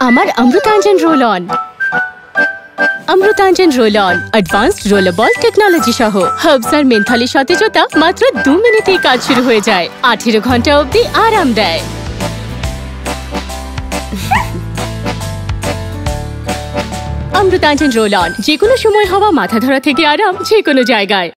আমার Amrutanjan roll on Amrutanjan roll on advanced roller technology সহ herbs আর মেন্থালি সতেজতা মাত্র দু মিনিটেই কাজ শুরু হয়ে যায়। আঠেরো ঘণ্টা অবধি আরাম দেয়। অমৃতাঞ্জন রোল অন যে কোনো সময় হওয়া মাথা ধরা থেকে আরাম যে কোনো জায়গায়।